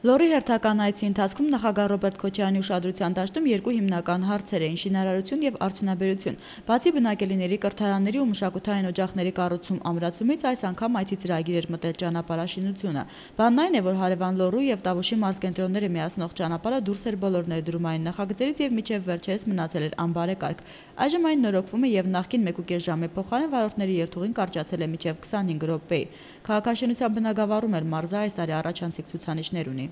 Լորի հերթական այցի ընթացքում նախագահ Ռոբերտ Քոչարյանի ուշադրության դաշտում երկու հիմնական հարցեր էին՝ շինարարություն եւ արդյունաբերություն։ Բացի բնակելիների, կրթարանների ու մշակութային օջախների կառուցում ամրացումից այս անգամ այցի ծրագիր էր մտել ճանապարհաշինությունը։ Բանն այն է, որ հարևան Լորու եւ Տավուշի մարզկենտրոնները միացնող ճանապարհը դուրս էր բոլոր ներդրումային նախագծերից եւ միջև վերջերս մնացել էր անբարեկարգ։ Այժմ այն նորոգվում է եւ նախկին 1.5 ժամի փոխարեն վարորդների երթուղին կարճացել է միջև 25 րոպեի։ Քաղաքաշինության բնագավառում էր մարզը այս տարի առաջանցիկ ցուցանիշներ ունի։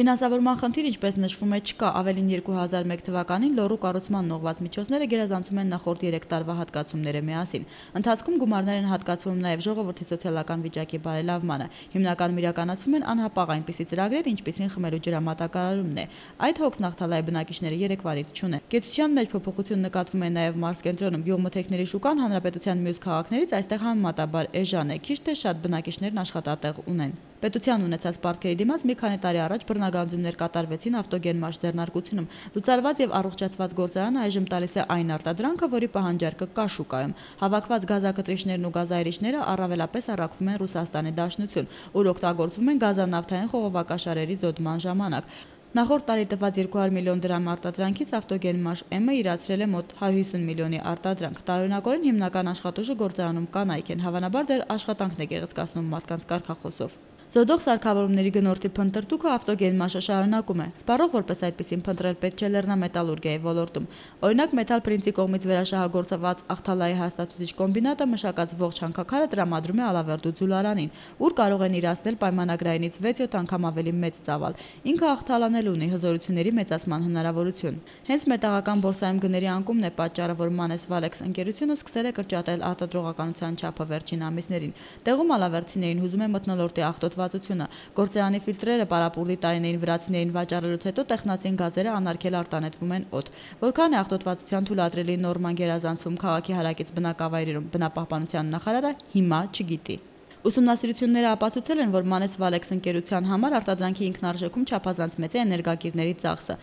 Ֆինանսավորման խնդիր ինչպես նշվում է չկա, ավելին 2001 թվականին լոռու կառուցման նողված միջոցները գերազանցում են նախորդ 3 տարվա հատկացումները միասին։ Ընթացքում գումարներ են հատկացվում նաև ժողովրդի սոցիալական վիճակի բարելավմանը։ Հիմնականում իրականացվում են անհապաղ այնպիսի ծրագրեր, ինչպիսին խմելու ջրամատակարարումն է։ Այդ հոգս նախթալայի բնակիչները երեկվանից չունեն։ Գեցության մեջ փոփոխություն նկատվում է նաև մարզկենտրոնում գյուղմթերքների շուկան հանրապետության մյուս քաղաքներից այստեղ համեմատաբար էժան է, քիչ թե շատ բնակիչներն աշխատատեղ ունեն։ Պետության ունեցած պարտքերի դիմաց մի քանի տարի առաջ բռնագանձումներ կատարվեցին ավտոգենմաշ ձեռնարկությունում։ Լուծարված եւ առողջացված գործարանը այժմ տալիս է այն արտադրանքը, որի պահանջարկը կա շուկայում։ Հավաքված գազակտրիչներն ու գազայրիչները առավելապես առաքվում են Ռուսաստանի Դաշնություն, ուր օգտագործվում են գազանավթային խողովակաշարերի զոդման ժամանակ։ Նախորդ տարի տված 200 միլիոն դրամ արտադրանքից ավտոգենմաշ M-ը իրացրել է մոտ 150 միլիոնի արտադրանք։ Տարօրինակորեն հիմնական աշխատուժը գործարանում կանայք են, հավանաբար դեռ աշխատանքն է գեղեցկացնում մարդկանց կարգախոսով։ Զոդող սարքավորումների գնորդի փնտրտուքը ավտոգենմաշը շարունակում է։ Սպառող որպես այդպեսին փնտրել պետք չէ լեռնամետալուրգիայի ոլորտում։ Օրինակ Մեթալ Պրինցի կողմից վերաշահագործված Ախթալայի հաստատուցիչ կոմբինատը մշակած ողջ հանքաքարը տրամադրում է Ալավերդու ձուլարանին, ուր կարող են իրացնել պայմանագրայինից 6-7 անգամ ավելի մեծ ծավալ։ Ինքը Ախթալան էլ ունի հզորությունների մեծացման հնարավորություն։ Հենց մետաղական բորսայում գների անկումն է պատճառը, որ Մանես Վալեքս ընկերությունը սկսել է կրճատել արտադրողականության չափը վերջին ամիսներին։ Տեղում ալավերցիներին հուզում է մթնոլորտի աղտոտ արտադրվածությունը։ Գործարանի ֆիլտրերը պարապուռլի տարիներին վրացիներին վաճառելուց հետո տեխնացին գազերը անարգել արտանետվում են օդ։ Որքան է աղտոտվածության թույլատրելի նորման գերազանցում քաղաքի հարակից բնակավայրերում բնապահպանության նախարարը հիմա չգիտի։ Ուսումնասիրությունները ապացուցել են, որ Մանես Վալեքս ընկերության համար արտադրանքի ինքնարժեքում չափազանց մեծ է էներգակիրների ծախսը։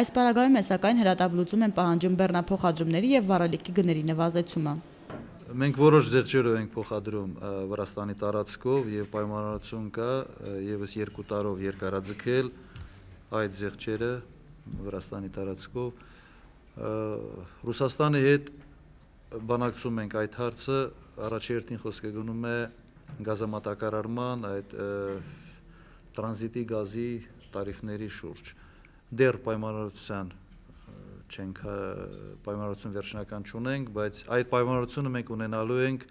Այս պարագայում է սակայն հրատապլուծում են պահանջում բեռնափոխադրումների եւ վառելիքի գների նվազեցումը։ Մենք որոշ ձեռքերով ենք փոխադրում Վրաստանի տարածքով եւ պայմանավորություն կա եւս 2 տարով երկարաձգել այդ ձեռքերը Վրաստանի տարածքով Ռուսաստանի հետ բանակցում ենք այդ հարցը առաջերտին խոսքը գնում է գազամատակարարման այդ տրանզիտի գազի տարիֆների շուրջ դեռ պայմանավորության չենք պայմանավորություն վերջնական չունենք, բայց այդ պայմանավորությունը մենք ունենալու ենք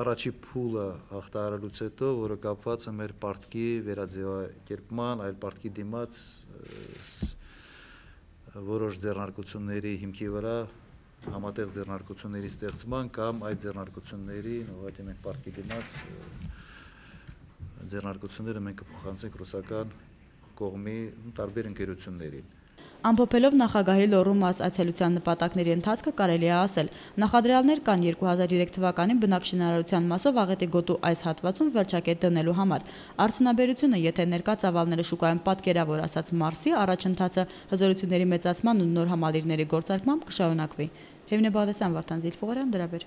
առաջի փուլը հաղթահարելուց հետո, որը կապված է մեր պարտքի վերաձևակերպման, այլ պարտքի դիմաց որոշ ձեռնարկությունների հիմքի վրա համատեղ ձեռնարկությունների ստեղծման կամ այդ ձեռնարկությունների ուղղակի մենք պարտքի դիմաց ձեռնարկությունները մենք կփոխանցենք ռուսական կողմի տարբեր ընկերություններին Ամփոփելով նախագահի լոռու մարզ այցելության նպատակների ընթացքը կարելի է ասել. նախադրյալներ կան 2003 թվականին բնակչնարարության մասով աղետի գոտու այս հատվածում վերջակետ դնելու համար։ Արդյունաբերությունը, եթե ներկա ծավալները շուկայում պատկերավոր ասած մարսի, առաջընթացը հզորությունների մեծացման ու նոր համալիրների գործարկմամբ կշարունակվի։ Հևնե Բադեսյան, Վարդան Զիլֆուղարյան, Դրաբեր։